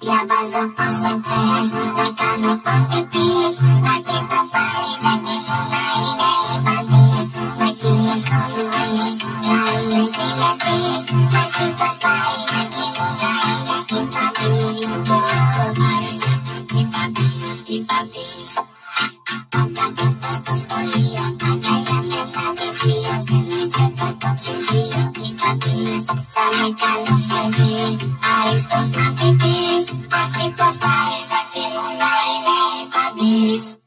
Διαβάζω όσο θες, θα κάνω ό,τι πεις. Μα και το πάρεις εκεί που να είναι η πατής Με χίλιες κολλουές, να είμαι συνεπής. Μα και το πάρεις εκεί που να είναι η πατής Το πάρεις εκεί η πατής, η πατής Όταν πέτω στο σχολείο, αγκαλιά με ένα βιβλίο Και μέσα το το ψυγείο, η πατής Θα με καλό παιδί, άριστος να Patrimônio da Inés Fabis.